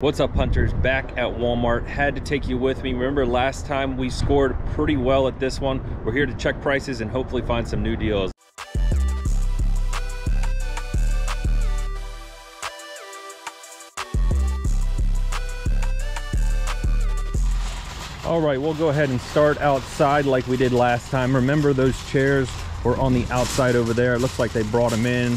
What's up hunters, back at Walmart. Had to take you with me. Remember last time we scored pretty well at this one. We're here to check prices and hopefully find some new deals. All right, we'll go ahead and start outside like we did last time. Remember those chairs were on the outside over there. It looks like they brought them in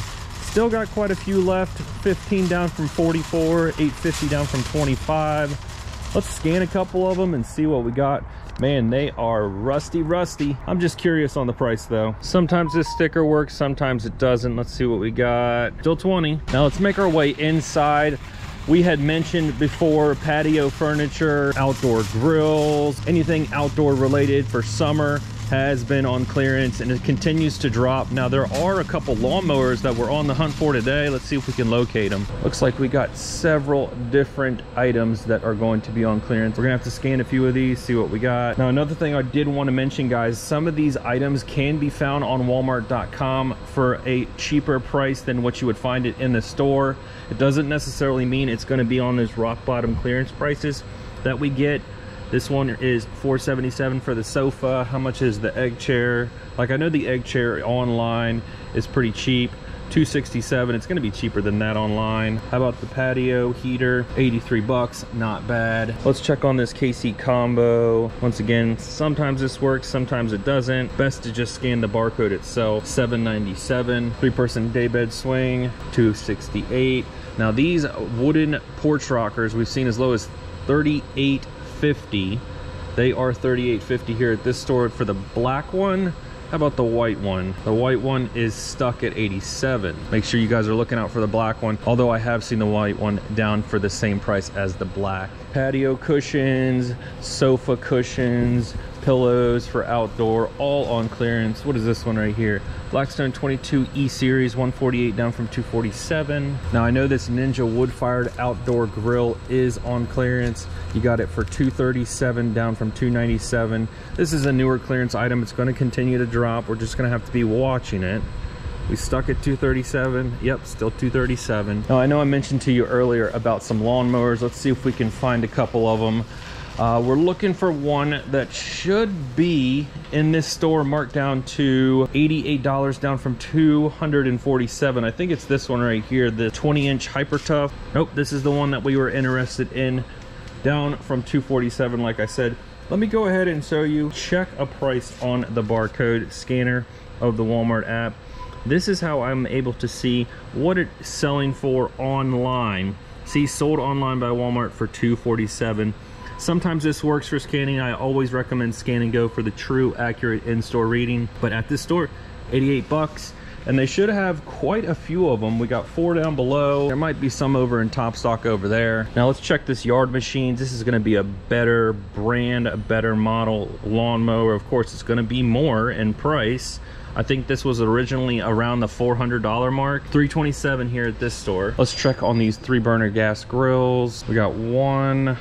Still got quite a few left. 15 down from 44, 850 down from 25. Let's scan a couple of them and see what we got. Man, they are rusty, rusty. I'm just curious on the price though. Sometimes this sticker works, sometimes it doesn't. Let's see what we got. Still 20. Now let's make our way inside. We had mentioned before patio furniture, outdoor grills, anything outdoor related for summer has been on clearance and it continues to drop. Now there are a couple lawnmowers that we're on the hunt for today. Let's see if we can locate them. Looks like we got several different items that are going to be on clearance. We're gonna have to scan a few of these, see what we got. Now another thing I did want to mention guys, some of these items can be found on walmart.com for a cheaper price than what you would find it in the store. It doesn't necessarily mean it's gonna be on those rock bottom clearance prices that we get this one is 477 for the sofa. How much is the egg chair? Like I know the egg chair online is pretty cheap. 267 it's going to be cheaper than that online. How about the patio heater? 83 bucks not bad. Let's check on this kc combo. Once again sometimes this works sometimes it doesn't. Best to just scan the barcode itself. 797 three person daybed swing 268 now these wooden porch rockers we've seen as low as 38 50 they are 38.50 here at this store for the black one. How about the white one? The white one is stuck at 87 make sure you guys are looking out for the black one although i have seen the white one down for the same price as the black. Patio cushions sofa cushions pillows for outdoor all on clearance. What is this one right here? Blackstone 22 e series 148 down from 247 now i know this ninja wood fired outdoor grill is on clearance. You got it for 237 down from 297 this is a newer clearance item. It's going to continue to drop. We're just going to have to be watching it. We stuck at 237 yep still 237 now i know i mentioned to you earlier about some lawnmowers. Let's see if we can find a couple of them uh, we're looking for one that should be in this store marked down to $88 down from 247 I think it's this one right here the 20 inch hyper tough nope this is the one that we were interested in down from 247 like I said. Let me go ahead and show you. Check a price on the barcode scanner of the Walmart app. This is how I'm able to see what it's selling for online. See sold online by Walmart for 247 Sometimes this works for scanning. I always recommend Scan and Go for the true accurate in-store reading. But at this store, 88 bucks. And they should have quite a few of them. We got four down below. There might be some over in top stock over there. Now let's check this Yard Machines. This is gonna be a better brand, a better model lawnmower. Of course, it's gonna be more in price. I think this was originally around the $400 mark. 327 here at this store. Let's check on these three burner gas grills. We got one,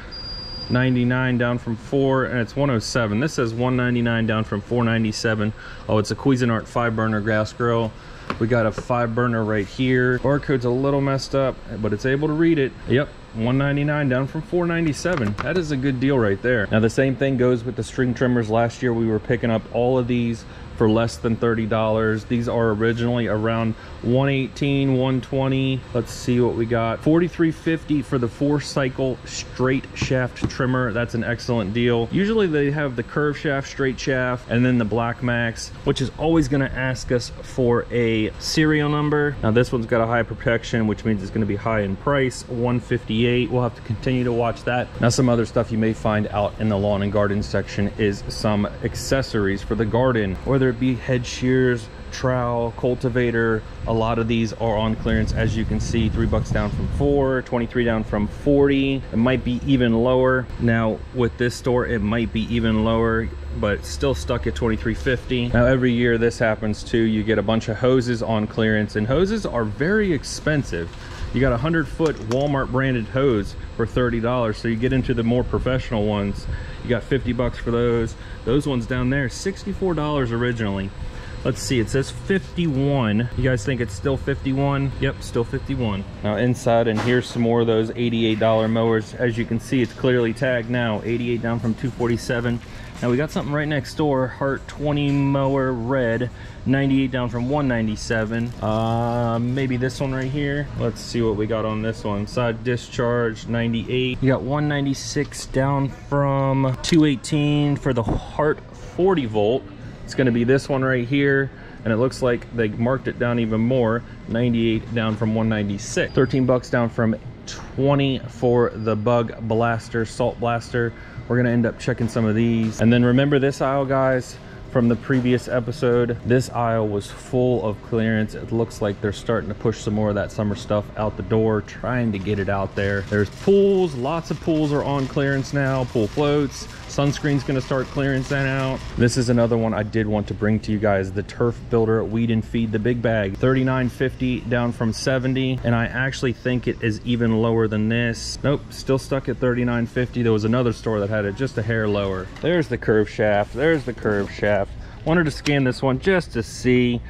99 down from 4 and it's 107 this says 199 down from 497 oh it's a cuisinart five burner gas grill. We got a five burner right here. Barcode's a little messed up but it's able to read it. Yep 199 down from 497 that is a good deal right there. Now the same thing goes with the string trimmers. Last year we were picking up all of these for less than $30. These are originally around 118, 120. Let's see what we got. 43.50 for the four cycle straight shaft trimmer. That's an excellent deal. Usually they have the curve shaft, straight shaft, and then the Black Max, which is always gonna ask us for a serial number. Now this one's got a high protection, which means it's gonna be high in price, 158. We'll have to continue to watch that. Now some other stuff you may find out in the lawn and garden section is some accessories for the garden, whether it be head shears, trowel, cultivator. A lot of these are on clearance as you can see, three bucks down from four, 23 down from 40. It might be even lower. Now with this store, it might be even lower, but still stuck at 23.50. Now every year this happens too. You get a bunch of hoses on clearance and hoses are very expensive. You got a 100 foot Walmart branded hose for $30. So you get into the more professional ones. You got 50 bucks for those. Those ones down there, $64 originally. Let's see, it says 51. You guys think it's still 51? Yep, still 51. Now inside, and here's some more of those $88 mowers. As you can see, it's clearly tagged now, 88 down from 247. Now we got something right next door, Hart 20 mower red, 98 down from 197. Uh, maybe this one right here. Let's see what we got on this one. Side discharge, 98. You got 196 down from 218 for the Hart 40 volt. It's gonna be this one right here and it looks like they marked it down even more 98 down from 196 13 bucks down from 20 for the bug blaster salt blaster we're gonna end up checking some of these. And then remember this aisle guys from the previous episode. This aisle was full of clearance. It looks like they're starting to push some more of that summer stuff out the door trying to get it out there. There's pools. Lots of pools are on clearance now. Pool floats Sunscreen's gonna start clearing that out. This is another one I did want to bring to you guys, the Turf Builder Weed and Feed, the big bag. 39.50 down from 70, and I actually think it is even lower than this. Nope, still stuck at 39.50. There was another store that had it just a hair lower. There's the curve shaft, there's the curve shaft. Wanted to scan this one just to see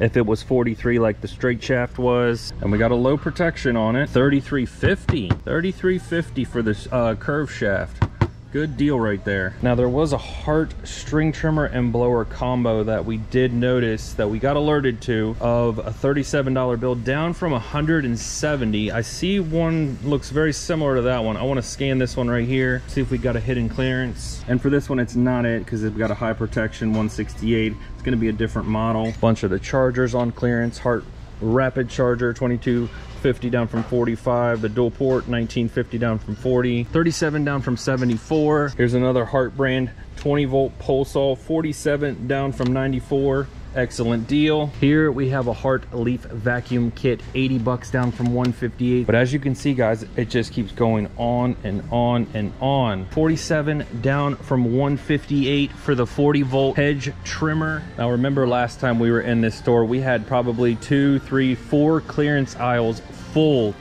if it was 43 like the straight shaft was and we got a low protection on it 3350 3350 for this uh, curve shaft Good deal right there. Now there was a Hart string trimmer and blower combo that we did notice that we got alerted to of a $37 bill down from 170. I see one looks very similar to that one. I want to scan this one right here, see if we got a hidden clearance. And for this one, it's not it because it's got a high protection 168. It's going to be a different model. Bunch of the chargers on clearance. Hart rapid charger 22 50 down from 45 the dual port 1950 down from 40 37 down from 74 here's another Hart brand 20 volt pole saw 47 down from 94 excellent deal. Here we have a Hart leaf vacuum kit 80 bucks down from 158 but as you can see guys it just keeps going on and on and on. 47 down from 158 for the 40 volt hedge trimmer. Now remember last time we were in this store we had probably two three four clearance aisles full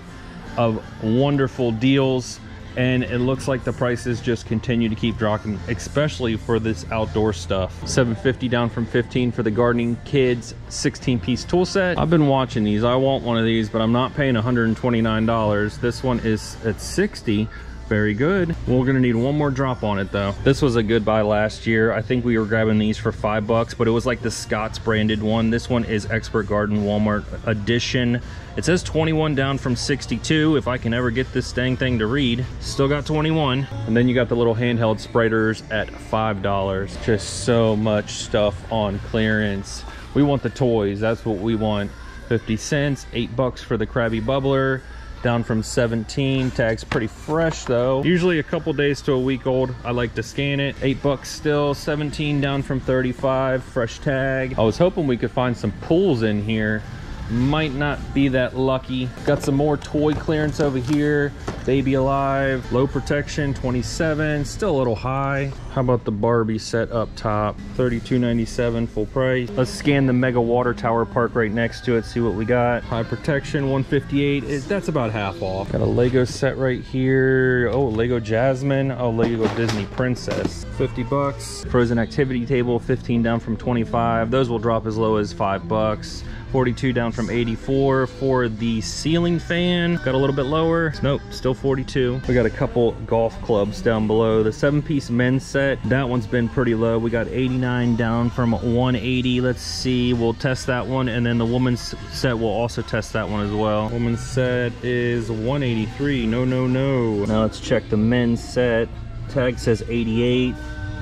of wonderful deals and it looks like the prices just continue to keep dropping especially for this outdoor stuff. 750 down from 15 for the gardening kids 16 piece tool set. I've been watching these. I want one of these but i'm not paying 129 dollars. This one is at 60 very good. We're gonna need one more drop on it though. This was a good buy last year. I think we were grabbing these for five bucks, but it was like the Scott's branded one. This one is Expert Garden Walmart edition. It says 21 down from 62 if I can ever get this dang thing to read. Still got 21. And then you got the little handheld spreaders at $5. Just so much stuff on clearance. We want the toys, that's what we want. 50 cents, eight bucks for the Krabby Bubbler, down from 17 tags pretty fresh though. Usually a couple days to a week old i like to scan it. Eight bucks still 17 down from 35 fresh tag. I was hoping we could find some pools in here. Might not be that lucky. Got some more toy clearance over here baby alive low protection 27 still a little high. How about the barbie set up top? 32.97 full price. Let's scan the mega water tower park right next to it see what we got. High protection 158 is that's about half off. Got a lego set right here. Oh lego jasmine. Oh lego disney princess. 50 bucks. Frozen activity table 15 down from 25 those will drop as low as five bucks. 42 down from 84 for the ceiling fan. Got a little bit lower. Nope still 42 we got a couple golf clubs down below. The seven piece men's set that one's been pretty low. We got 89 down from 180 let's see we'll test that one and then the woman's set will also test that one as well. Woman's set is 183 no no no. Now let's check the men's set. Tag says 88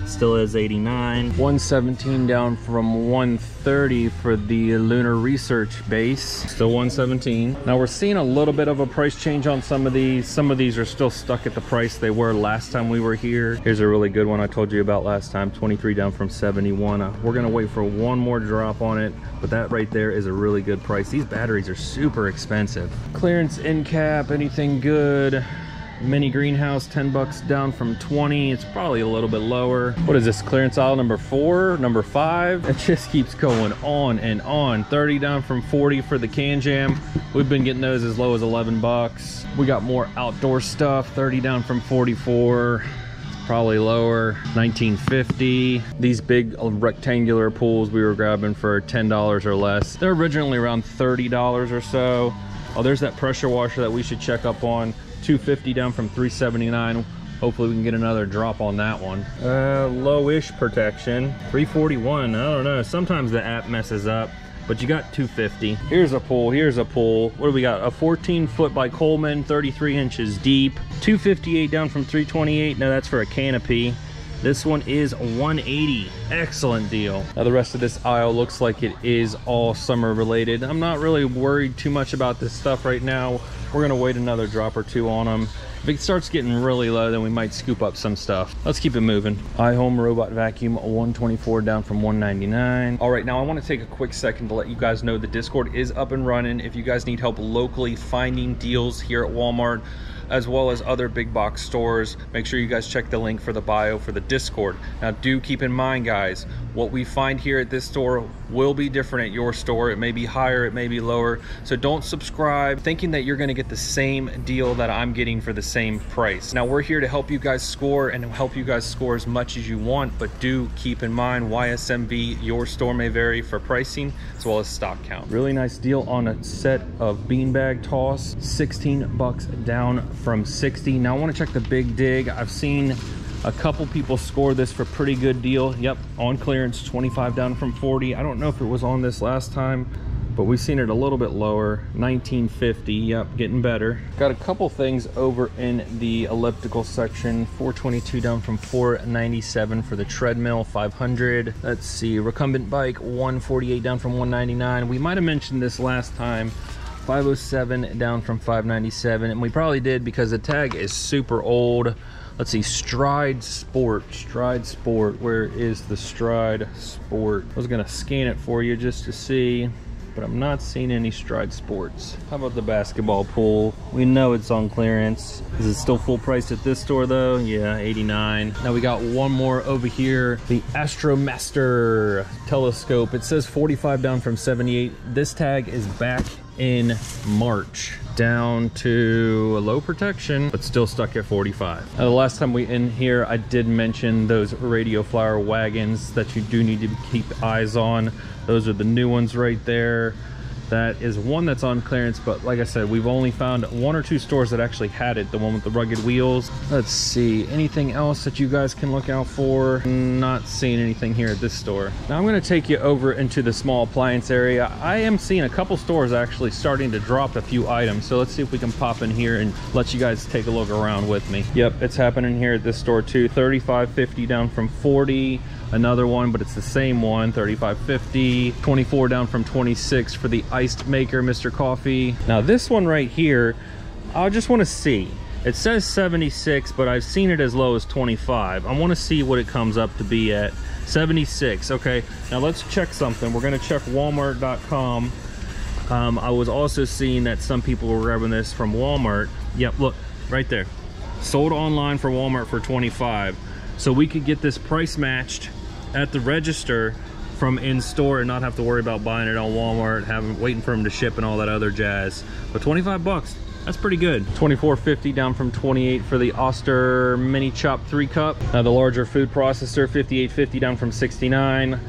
still is 89 117 down from 130 for the lunar research base. Still 117 now we're seeing a little bit of a price change on some of these. Some of these are still stuck at the price they were last time we were here. Here's a really good one i told you about last time 23 down from 71 uh, we're gonna wait for one more drop on it but that right there is a really good price. These batteries are super expensive. Clearance end cap anything good mini greenhouse 10 bucks down from 20 it's probably a little bit lower. What is this clearance aisle number four number five? It just keeps going on and on. 30 down from 40 for the Kan Jam. We've been getting those as low as 11 bucks. We got more outdoor stuff. 30 down from 44 probably lower. 1950 these big rectangular pools we were grabbing for $10 or less. They're originally around $30 or so. Oh there's that pressure washer that we should check up on 250 down from 379 hopefully we can get another drop on that one. Uh lowish protection. 341 i don't know. Sometimes the app messes up but you got 250 here's a pull, here's a pull. what do we got? A 14 foot by coleman 33 inches deep. 258 down from 328 now that's for a canopy. This one is 180 excellent deal. Now the rest of this aisle looks like it is all summer related. I'm not really worried too much about this stuff right now we're gonna wait another drop or two on them if it starts getting really low, then we might scoop up some stuff. Let's keep it moving. iHome Robot Vacuum 124 down from 199. All right, now I wanna take a quick second to let you guys know the Discord is up and running. If you guys need help locally finding deals here at Walmart, as well as other big box stores. Make sure you guys check the link for the bio for the Discord. Now do keep in mind guys, what we find here at this store will be different at your store. It may be higher, it may be lower. So don't subscribe thinking that you're gonna get the same deal that I'm getting for the same price. Now we're here to help you guys score and help you guys score as much as you want, but do keep in mind YSMV, your store may vary for pricing as well as stock count. Really nice deal on a set of beanbag toss, 16 bucks down from 60. Now I wanna check the big dig. I've seen a couple people score this for pretty good deal. Yep, on clearance, 25 down from 40. I don't know if it was on this last time, but we've seen it a little bit lower. 1950 yep getting better. Got a couple things over in the elliptical section. 422 down from 497 for the treadmill 500 let's see recumbent bike 148 down from 199 we might have mentioned this last time. 507 down from 597 and we probably did because the tag is super old. Let's see stride sport. Stride sport where is the stride sport? I was gonna scan it for you just to see but I'm not seeing any Stride Sports. How about the basketball pool? We know it's on clearance. Is it still full price at this store though? Yeah, 89. Now we got one more over here, the Astromaster telescope. It says 45 down from 78. This tag is back in March down to a low protection, but still stuck at 45. Now, the last time we in here, I did mention those Radio Flyer wagons that you do need to keep eyes on. Those are the new ones right there. That is one that's on clearance, but like I said, we've only found one or two stores that actually had it, the one with the rugged wheels. Let's see, anything else that you guys can look out for? Not seeing anything here at this store. Now I'm gonna take you over into the small appliance area. I am seeing a couple stores actually starting to drop a few items, so let's see if we can pop in here and let you guys take a look around with me. Yep, it's happening here at this store too. 35.50 down from 40 another one but it's the same one 35.50 24 down from 26 for the iced maker mr coffee. Now this one right here i just want to see. It says 76 but i've seen it as low as 25 i want to see what it comes up to be at. 76 okay. Now let's check something. We're going to check walmart.com um, i was also seeing that some people were grabbing this from walmart. Yep look right there. Sold online for walmart for 25 so we could get this price matched at the register from in store and not have to worry about buying it on Walmart, having waiting for them to ship and all that other jazz. But 25 bucks, that's pretty good. 24.50 down from 28 for the Oster Mini Chop 3 Cup. Now the larger food processor, 58.50 down from 69.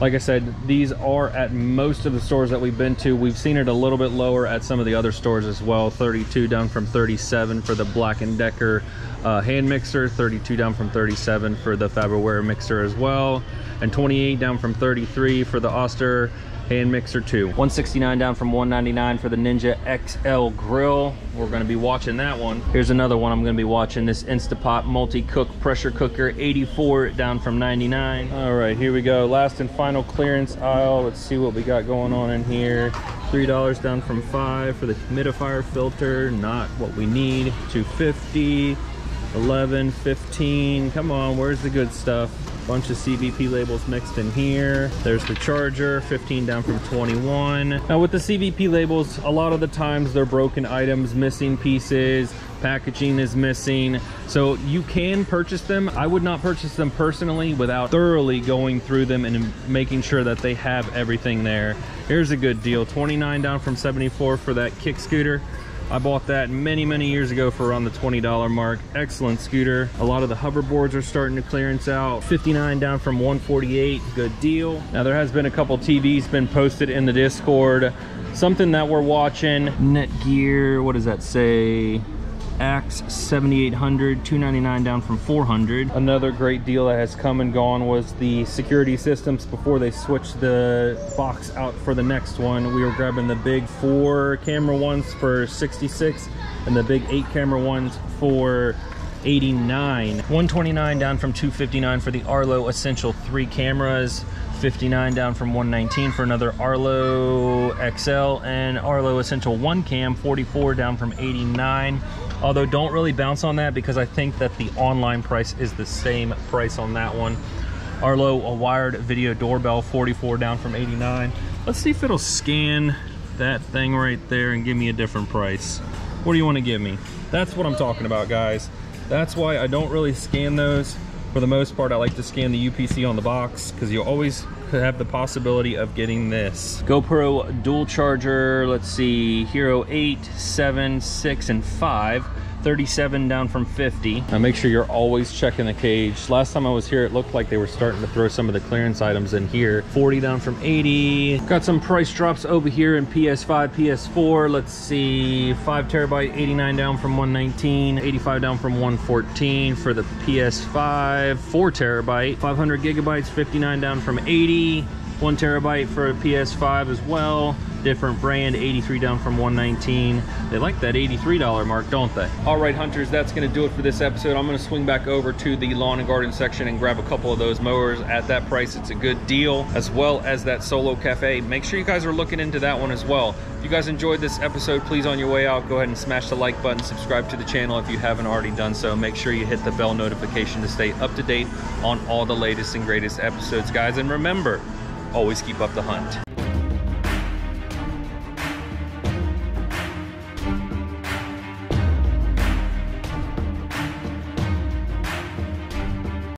Like I said, these are at most of the stores that we've been to. We've seen it a little bit lower at some of the other stores as well. 32 down from 37 for the Black & Decker uh, hand mixer, 32 down from 37 for the Farberware mixer as well, and 28 down from 33 for the Oster hand mixer too. 169 down from 199 for the Ninja XL grill. We're gonna be watching that one. Here's another one I'm gonna be watching, this Instant Pot multi-cook pressure cooker, 84 down from 99. All right, here we go. Last and final clearance aisle. Let's see what we got going on in here. $3 down from five for the humidifier filter, not what we need. 250 11, 15. Come on, where's the good stuff? Bunch of CVP labels mixed in here. There's the charger, 15 down from 21. Now with the CVP labels, a lot of the times they're broken items, missing pieces, packaging is missing. So you can purchase them. I would not purchase them personally without thoroughly going through them and making sure that they have everything there. Here's a good deal, 29 down from 74 for that kick scooter. I bought that many, many years ago for around the $20 mark. Excellent scooter. A lot of the hoverboards are starting to clearance out. 59 down from 148, good deal. Now there has been a couple TVs been posted in the Discord. Something that we're watching, Netgear, what does that say? AX 7800 299 down from 400 another great deal that has come and gone was the security systems before they switched the box out for the next one. We were grabbing the big four camera ones for 66 and the big eight camera ones for 89 129 down from 259 for the arlo essential three cameras 59 down from 119 for another Arlo XL and Arlo Essential 1 cam 44 down from 89 although don't really bounce on that because I think that the online price is the same price on that one. Arlo a wired video doorbell 44 down from 89 let's see if it'll scan that thing right there and give me a different price. What do you want to give me? That's what I'm talking about guys. That's why I don't really scan those for the most part, I like to scan the UPC on the box because you always have the possibility of getting this. GoPro dual charger, let's see, Hero 8, 7, 6, and 5. 37 down from 50. Now make sure you're always checking the cage. Last time I was here, it looked like they were starting to throw some of the clearance items in here. 40 down from 80. Got some price drops over here in PS5, PS4. Let's see, five terabyte, 89 down from 119, 85 down from 114 for the PS5, four terabyte, 500 gigabytes, 59 down from 80, one terabyte for a PS5 as well different brand 83 down from 119 they like that $83 mark don't they? All right hunters that's going to do it for this episode. I'm going to swing back over to the lawn and garden section and grab a couple of those mowers. At that price it's a good deal as well as that solo cafe. Make sure you guys are looking into that one as well. If you guys enjoyed this episode please on your way out go ahead and smash the like button subscribe to the channel if you haven't already done so. Make sure you hit the bell notification to stay up to date on all the latest and greatest episodes guys. And remember always keep up the hunt